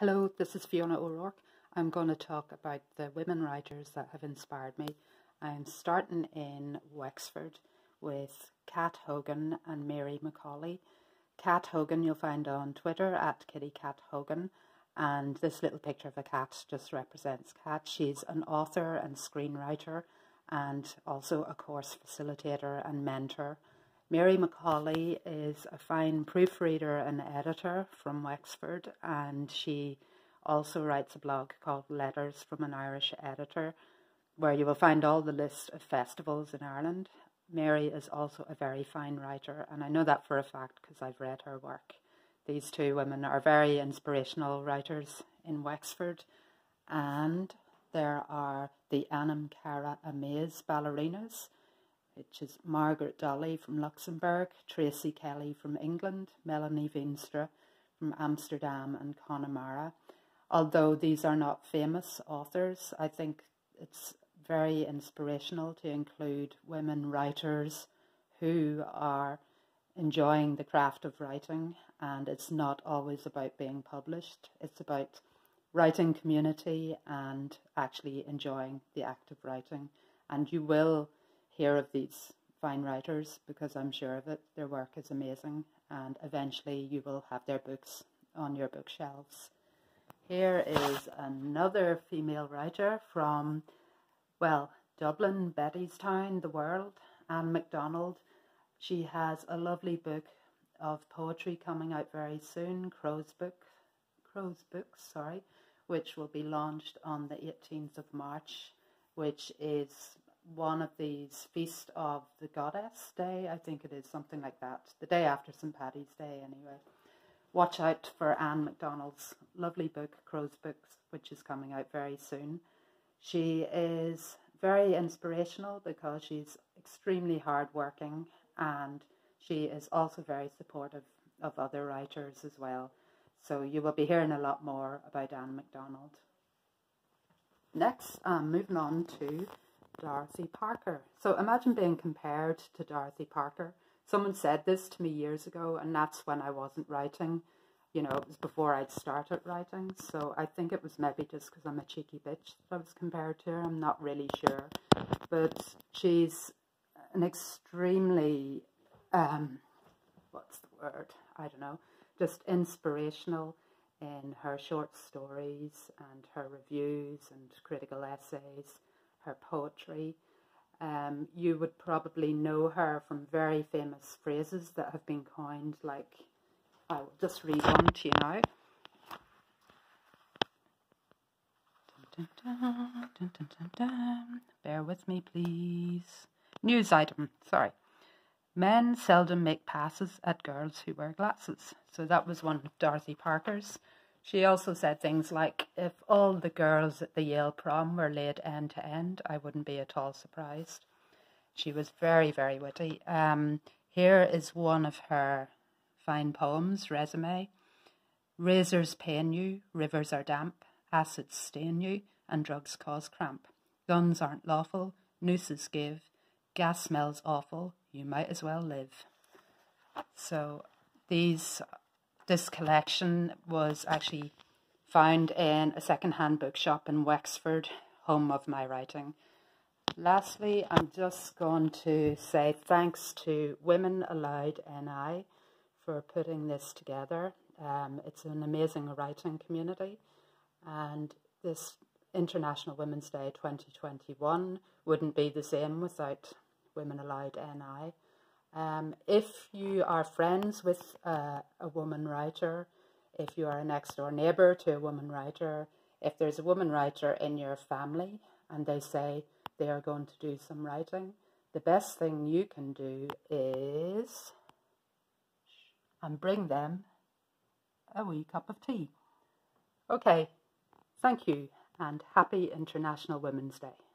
Hello, this is Fiona O'Rourke. I'm going to talk about the women writers that have inspired me. I'm starting in Wexford with Kat Hogan and Mary Macaulay. Kat Hogan you'll find on Twitter at Kitty Cat Hogan, and this little picture of a cat just represents Kat. She's an author and screenwriter, and also a course facilitator and mentor. Mary Macaulay is a fine proofreader and editor from Wexford, and she also writes a blog called Letters from an Irish Editor, where you will find all the list of festivals in Ireland. Mary is also a very fine writer, and I know that for a fact because I've read her work. These two women are very inspirational writers in Wexford, and there are the Anam Cara Amaze ballerinas which is Margaret Dolly from Luxembourg, Tracy Kelly from England, Melanie Veenstra from Amsterdam, and Connemara. Although these are not famous authors, I think it's very inspirational to include women writers who are enjoying the craft of writing, and it's not always about being published, it's about writing community and actually enjoying the act of writing. And you will hear of these fine writers because I'm sure of it. Their work is amazing, and eventually you will have their books on your bookshelves. Here is another female writer from, well, Dublin, Bettystown, the world, Anne MacDonald. She has a lovely book of poetry coming out very soon, Crow's Book, Crow's Books, sorry, which will be launched on the 18th of March, which is one of these Feast of the Goddess Day, I think it is, something like that. The day after St. Paddy's Day, anyway. Watch out for Anne MacDonald's lovely book, Crow's Books, which is coming out very soon. She is very inspirational because she's extremely hardworking and she is also very supportive of other writers as well. So you will be hearing a lot more about Anne MacDonald. Next, um, moving on to Dorothy Parker. So imagine being compared to Dorothy Parker. Someone said this to me years ago, and that's when I wasn't writing. You know, it was before I'd started writing. So I think it was maybe just because I'm a cheeky bitch that I was compared to her. I'm not really sure. But she's an extremely, um, what's the word? I don't know. Just inspirational in her short stories and her reviews and critical essays her poetry. Um, you would probably know her from very famous phrases that have been coined, like, I will just read one to you now. Dun, dun, dun, Bear with me, please. News item, sorry. Men seldom make passes at girls who wear glasses. So that was one of Dorothy Parker's. She also said things like, if all the girls at the Yale prom were laid end to end, I wouldn't be at all surprised. She was very, very witty. Um, here is one of her fine poems, resume. Razors pain you, rivers are damp, acids stain you, and drugs cause cramp. Guns aren't lawful, nooses give, gas smells awful, you might as well live. So these this collection was actually found in a second-hand bookshop in Wexford, home of my writing. Lastly, I'm just going to say thanks to Women Aloud NI for putting this together. Um, it's an amazing writing community, and this International Women's Day 2021 wouldn't be the same without Women Aloud NI. Um, if you are friends with uh, a woman writer, if you are a next door neighbour to a woman writer, if there's a woman writer in your family and they say they are going to do some writing, the best thing you can do is and bring them a wee cup of tea. Okay, thank you and happy International Women's Day.